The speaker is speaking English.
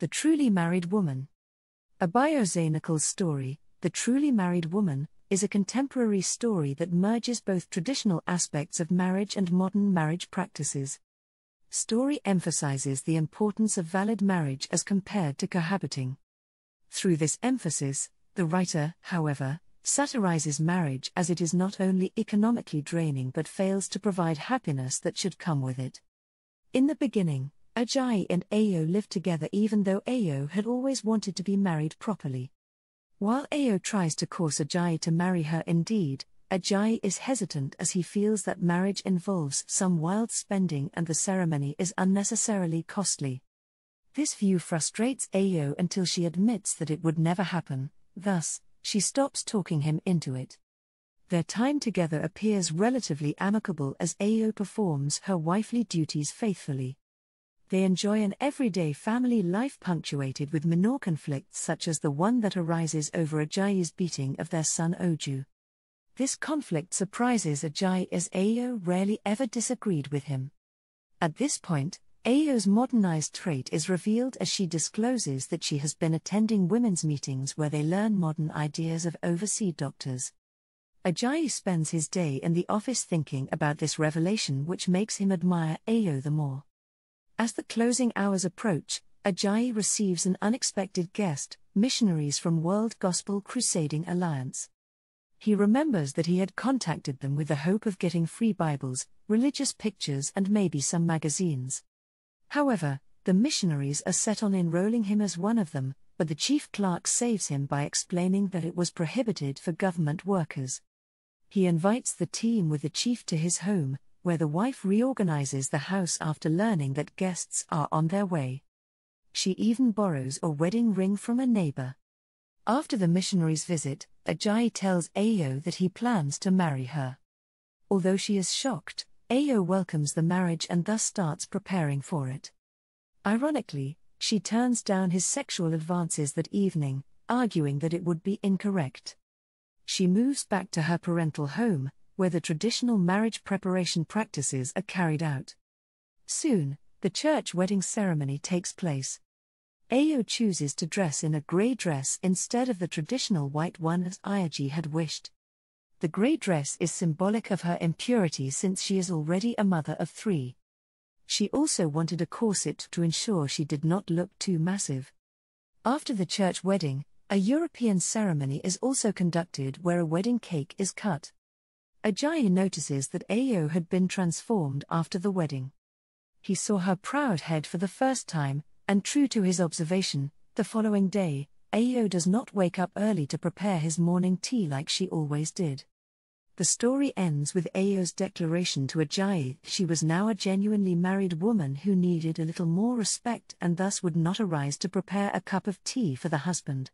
The Truly Married Woman. A Nichols' story, The Truly Married Woman, is a contemporary story that merges both traditional aspects of marriage and modern marriage practices. Story emphasizes the importance of valid marriage as compared to cohabiting. Through this emphasis, the writer, however, satirizes marriage as it is not only economically draining but fails to provide happiness that should come with it. In the beginning, Ajayi and Ayo lived together even though Ayo had always wanted to be married properly. While Ayo tries to course Ajayi to marry her indeed, Ajayi is hesitant as he feels that marriage involves some wild spending and the ceremony is unnecessarily costly. This view frustrates Ayo until she admits that it would never happen, thus, she stops talking him into it. Their time together appears relatively amicable as Ayo performs her wifely duties faithfully. They enjoy an everyday family life punctuated with minor conflicts such as the one that arises over Ajayi's beating of their son Oju. This conflict surprises Ajayi as Ayo rarely ever disagreed with him. At this point, Ayo's modernized trait is revealed as she discloses that she has been attending women's meetings where they learn modern ideas of overseas doctors. Ajayi spends his day in the office thinking about this revelation, which makes him admire Ayo the more. As the closing hours approach, Ajayi receives an unexpected guest missionaries from World Gospel Crusading Alliance. He remembers that he had contacted them with the hope of getting free Bibles, religious pictures, and maybe some magazines. However, the missionaries are set on enrolling him as one of them, but the chief clerk saves him by explaining that it was prohibited for government workers. He invites the team with the chief to his home, where the wife reorganizes the house after learning that guests are on their way. She even borrows a wedding ring from a neighbor. After the missionary's visit, Ajayi tells Ayo that he plans to marry her. Although she is shocked, Ayo welcomes the marriage and thus starts preparing for it. Ironically, she turns down his sexual advances that evening, arguing that it would be incorrect. She moves back to her parental home, where the traditional marriage preparation practices are carried out. Soon, the church wedding ceremony takes place. Ayo chooses to dress in a grey dress instead of the traditional white one as Ayaji had wished. The grey dress is symbolic of her impurity since she is already a mother of three. She also wanted a corset to ensure she did not look too massive. After the church wedding, a European ceremony is also conducted where a wedding cake is cut. Ajayi notices that Ayo had been transformed after the wedding. He saw her proud head for the first time, and true to his observation, the following day, Ayo does not wake up early to prepare his morning tea like she always did. The story ends with Ayo's declaration to Ajayi she was now a genuinely married woman who needed a little more respect and thus would not arise to prepare a cup of tea for the husband.